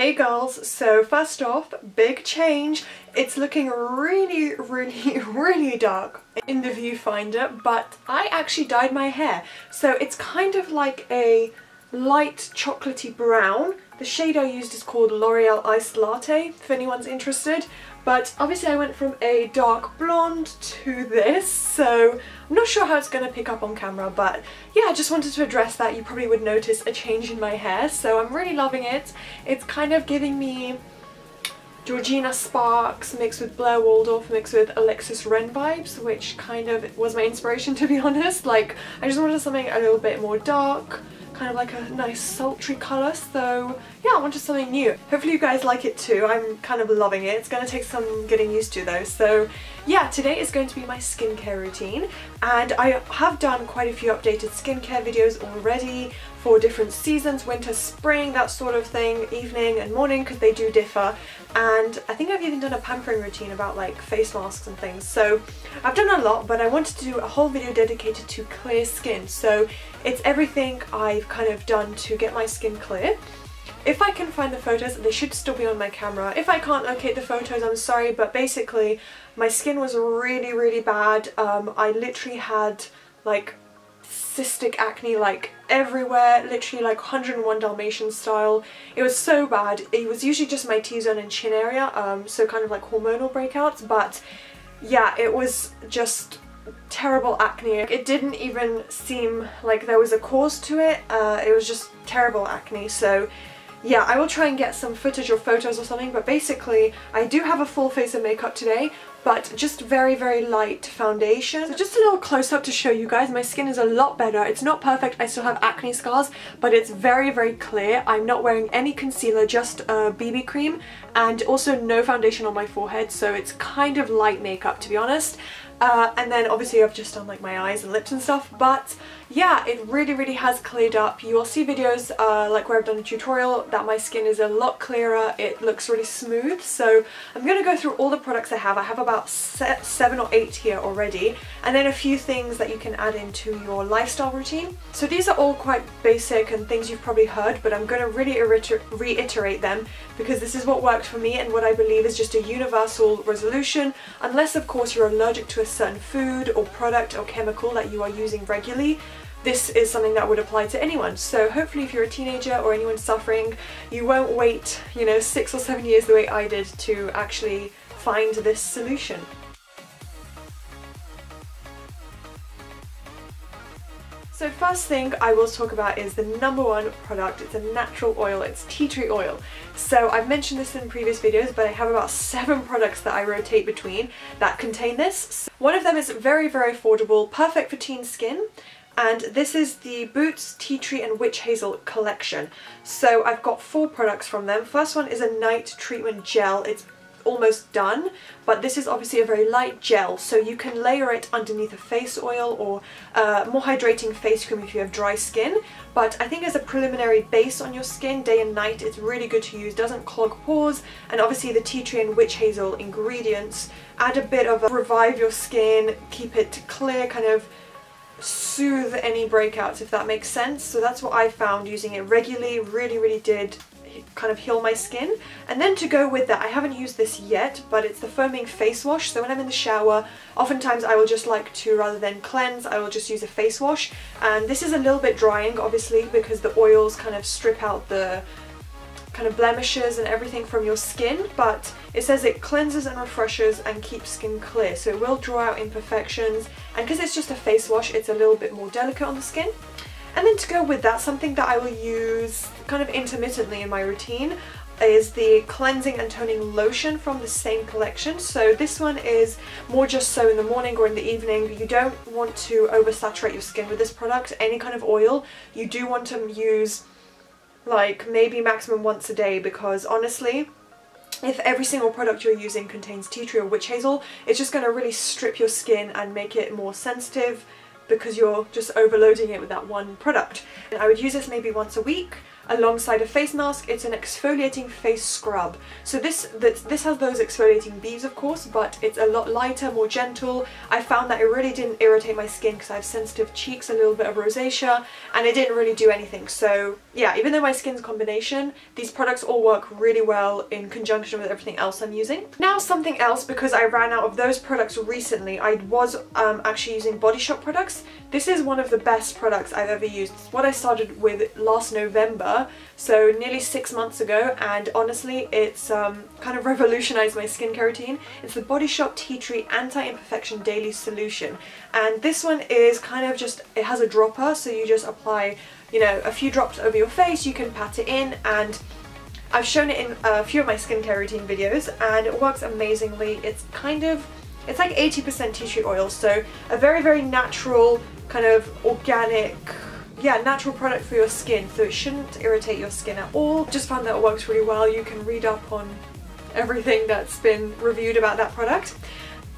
Hey girls, so first off, big change. It's looking really, really, really dark in the viewfinder, but I actually dyed my hair. So it's kind of like a light chocolatey brown. The shade I used is called L'Oreal Iced Latte, if anyone's interested. But obviously I went from a dark blonde to this, so I'm not sure how it's going to pick up on camera, but yeah, I just wanted to address that. You probably would notice a change in my hair, so I'm really loving it. It's kind of giving me Georgina Sparks mixed with Blair Waldorf mixed with Alexis Ren vibes, which kind of was my inspiration to be honest. Like, I just wanted something a little bit more dark, kind of like a nice sultry colour so yeah I wanted something new. Hopefully you guys like it too, I'm kind of loving it. It's going to take some getting used to though so yeah today is going to be my skincare routine and I have done quite a few updated skincare videos already for different seasons, winter, spring, that sort of thing, evening and morning because they do differ. And I think I've even done a pampering routine about like face masks and things. So I've done a lot but I wanted to do a whole video dedicated to clear skin. So it's everything I've kind of done to get my skin clear. If I can find the photos, they should still be on my camera. If I can't locate the photos, I'm sorry, but basically my skin was really, really bad. Um, I literally had like cystic acne like everywhere, literally like 101 Dalmatian style. It was so bad. It was usually just my T-zone and chin area, um, so kind of like hormonal breakouts, but yeah, it was just terrible acne. It didn't even seem like there was a cause to it, uh, it was just terrible acne, so yeah, I will try and get some footage or photos or something, but basically I do have a full face of makeup today, but just very, very light foundation. So just a little close-up to show you guys, my skin is a lot better. It's not perfect, I still have acne scars, but it's very, very clear. I'm not wearing any concealer, just uh, a BB cream, and also no foundation on my forehead, so it's kind of light makeup, to be honest. Uh, and then obviously I've just done like my eyes and lips and stuff but yeah it really really has cleared up. You will see videos uh, like where I've done a tutorial that my skin is a lot clearer, it looks really smooth so I'm to go through all the products I have. I have about seven or eight here already and then a few things that you can add into your lifestyle routine. So these are all quite basic and things you've probably heard but I'm to really reiterate them because this is what worked for me and what I believe is just a universal resolution unless of course you're allergic to a certain food or product or chemical that you are using regularly, this is something that would apply to anyone. So hopefully if you're a teenager or anyone suffering, you won't wait, you know, six or seven years the way I did to actually find this solution. So first thing I will talk about is the number one product. It's a natural oil, it's tea tree oil. So I've mentioned this in previous videos, but I have about seven products that I rotate between that contain this. One of them is very, very affordable, perfect for teen skin, and this is the Boots Tea Tree and Witch Hazel collection. So I've got four products from them. First one is a night treatment gel. It's almost done but this is obviously a very light gel so you can layer it underneath a face oil or uh, more hydrating face cream if you have dry skin. But I think as a preliminary base on your skin day and night it's really good to use. Doesn't clog pores and obviously the tea tree and witch hazel ingredients add a bit of a revive your skin keep it clear kind of soothe any breakouts if that makes sense. So that's what I found using it regularly really really did kind of heal my skin. And then to go with that, I haven't used this yet, but it's the foaming face wash. So when I'm in the shower, oftentimes I will just like to, rather than cleanse, I will just use a face wash. And this is a little bit drying, obviously, because the oils kind of strip out the kind of blemishes and everything from your skin but it says it cleanses and refreshes and keeps skin clear so it will draw out imperfections and because it's just a face wash it's a little bit more delicate on the skin and then to go with that, something that I will use kind of intermittently in my routine is the cleansing and toning lotion from the same collection. So this one is more just so in the morning or in the evening. You don't want to oversaturate your skin with this product, any kind of oil. You do want to use like maybe maximum once a day because honestly, if every single product you're using contains tea tree or witch hazel, it's just going to really strip your skin and make it more sensitive because you're just overloading it with that one product. And I would use this maybe once a week alongside a face mask. It's an exfoliating face scrub. So this, this, this has those exfoliating beads of course, but it's a lot lighter, more gentle. I found that it really didn't irritate my skin because I have sensitive cheeks, a little bit of rosacea, and it didn't really do anything. So yeah, even though my skin's combination, these products all work really well in conjunction with everything else I'm using. Now something else, because I ran out of those products recently, I was um, actually using Body Shop products. This is one of the best products I've ever used. It's what I started with last So nearly six months ago, and honestly, it's um, kind of revolutionized my skincare routine. It's the Body Shop Tea Tree Anti-Imperfection Daily Solution, and this one is kind of just, it has a dropper, so you just apply, you know, a few drops over your face, you can pat it in, and I've shown it in a few of my skincare routine videos, and it works amazingly. It's kind of it's like 80% tea tree oil, so a very, very natural, kind of organic, yeah, natural product for your skin, so it shouldn't irritate your skin at all. Just found that it works really well. You can read up on everything that's been reviewed about that product.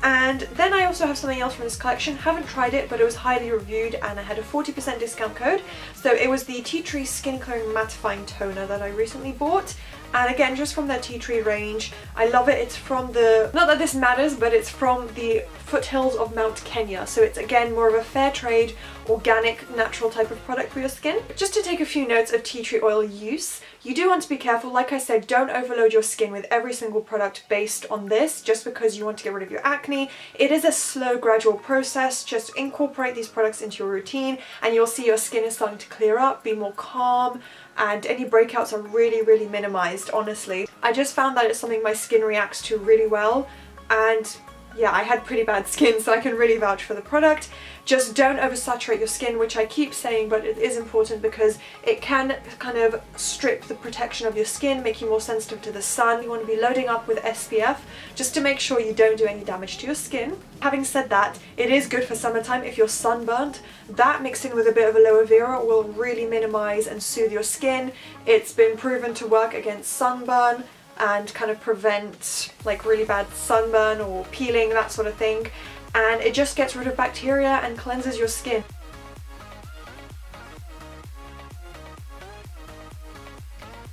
And then I also have something else from this collection, haven't tried it but it was highly reviewed and I had a 40% discount code. So it was the Tea Tree Skin Clearing Mattifying Toner that I recently bought and again just from their tea tree range I love it. It's from the not that this matters but it's from the foothills of Mount Kenya. So it's again more of a fair trade organic natural type of product for your skin. Just to take a few notes of tea tree oil use you do want to be careful. Like I said don't overload your skin with every single product based on this just because you want to get rid of your acne. It is a slow gradual process. Just incorporate these products into your routine and you'll see your skin is starting to clear up be more calm and any breakouts are really really minimized honestly. I just found that it's something my skin reacts to really well and yeah, I had pretty bad skin so I can really vouch for the product. Just don't oversaturate your skin, which I keep saying, but it is important because it can kind of strip the protection of your skin, make you more sensitive to the sun. You want to be loading up with SPF just to make sure you don't do any damage to your skin. Having said that, it is good for summertime if you're sunburnt. That mixed in with a bit of aloe vera will really minimize and soothe your skin. It's been proven to work against sunburn and kind of prevent like really bad sunburn or peeling, that sort of thing. And it just gets rid of bacteria and cleanses your skin.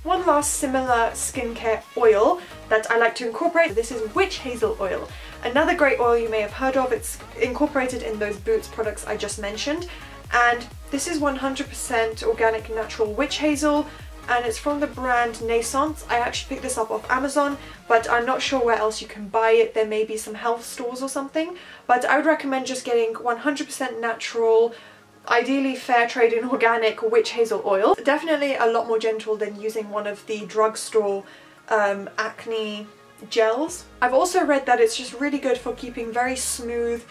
One last similar skincare oil that I like to incorporate, this is witch hazel oil. Another great oil you may have heard of, it's incorporated in those Boots products I just mentioned. And this is 100% organic natural witch hazel, and it's from the brand Naissance. I actually picked this up off Amazon but I'm not sure where else you can buy it. There may be some health stores or something but I would recommend just getting 100% natural ideally fair trade and organic witch hazel oil. Definitely a lot more gentle than using one of the drugstore um, acne gels. I've also read that it's just really good for keeping very smooth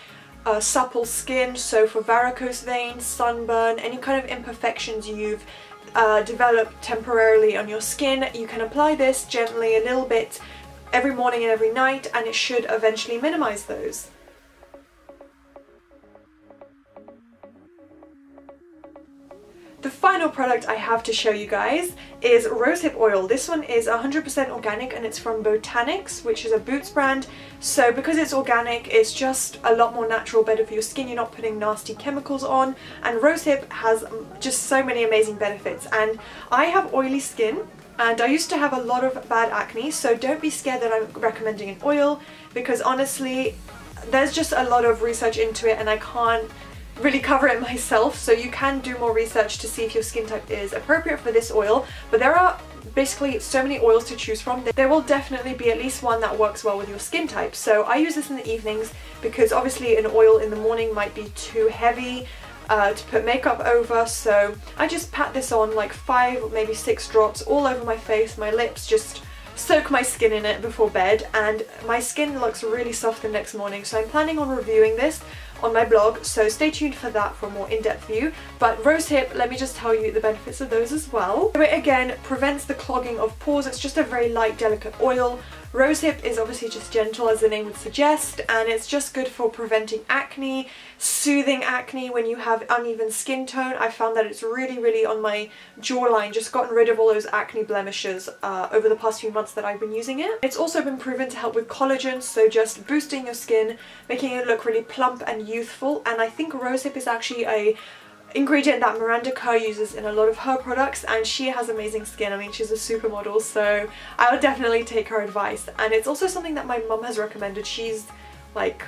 uh, supple skin so for varicose veins, sunburn, any kind of imperfections you've uh, develop temporarily on your skin. You can apply this gently a little bit every morning and every night and it should eventually minimize those. The final product I have to show you guys is rosehip oil. This one is 100% organic and it's from Botanics, which is a Boots brand. So because it's organic, it's just a lot more natural, better for your skin. You're not putting nasty chemicals on. And rosehip has just so many amazing benefits. And I have oily skin and I used to have a lot of bad acne, so don't be scared that I'm recommending an oil because honestly, there's just a lot of research into it and I can't really cover it myself so you can do more research to see if your skin type is appropriate for this oil but there are basically so many oils to choose from. There will definitely be at least one that works well with your skin type. So I use this in the evenings because obviously an oil in the morning might be too heavy uh, to put makeup over so I just pat this on like five maybe six drops all over my face my lips just soak my skin in it before bed and my skin looks really soft the next morning so I'm planning on reviewing this on my blog, so stay tuned for that for a more in-depth view. But rosehip, let me just tell you the benefits of those as well. So it again prevents the clogging of pores, it's just a very light, delicate oil. Rosehip is obviously just gentle as the name would suggest and it's just good for preventing acne, soothing acne when you have uneven skin tone. I found that it's really really on my jawline, just gotten rid of all those acne blemishes uh, over the past few months that I've been using it. It's also been proven to help with collagen, so just boosting your skin, making it look really plump and youthful and I think rosehip is actually a ingredient that Miranda Kerr uses in a lot of her products and she has amazing skin. I mean she's a supermodel so I would definitely take her advice and it's also something that my mum has recommended. She's like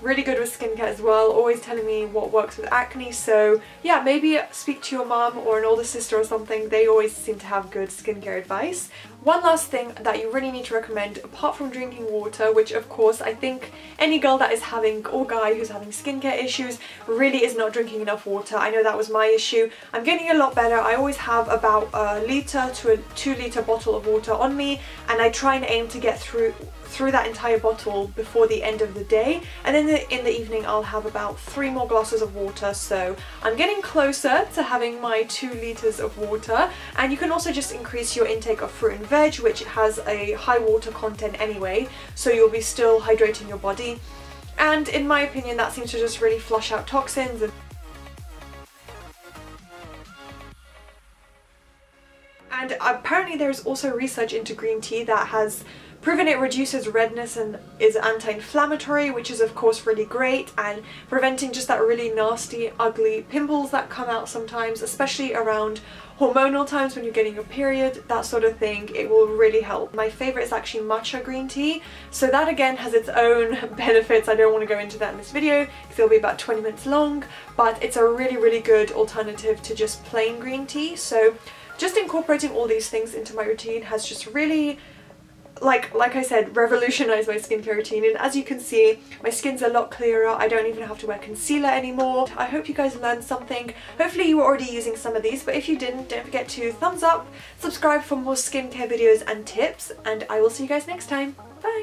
really good with skincare as well, always telling me what works with acne. So yeah, maybe speak to your mom or an older sister or something. They always seem to have good skincare advice. One last thing that you really need to recommend, apart from drinking water, which of course I think any girl that is having, or guy who's having skincare issues, really is not drinking enough water. I know that was my issue. I'm getting a lot better. I always have about a litre to a two litre bottle of water on me and I try and aim to get through through that entire bottle before the end of the day and then in the evening I'll have about three more glasses of water so I'm getting closer to having my two litres of water and you can also just increase your intake of fruit and veg which has a high water content anyway so you'll be still hydrating your body. And in my opinion that seems to just really flush out toxins and apparently there's also research into green tea that has proven it reduces redness and is anti-inflammatory which is of course really great and preventing just that really nasty ugly pimples that come out sometimes especially around hormonal times when you're getting your period that sort of thing. It will really help. My favorite is actually matcha green tea. So that again has its own benefits. I don't want to go into that in this video because it'll be about 20 minutes long but it's a really really good alternative to just plain green tea. So just incorporating all these things into my routine has just really like like I said revolutionized my skincare routine and as you can see my skin's a lot clearer. I don't even have to wear concealer anymore. I hope you guys learned something. Hopefully you were already using some of these but if you didn't don't forget to thumbs up subscribe for more skincare videos and tips and I will see you guys next time. Bye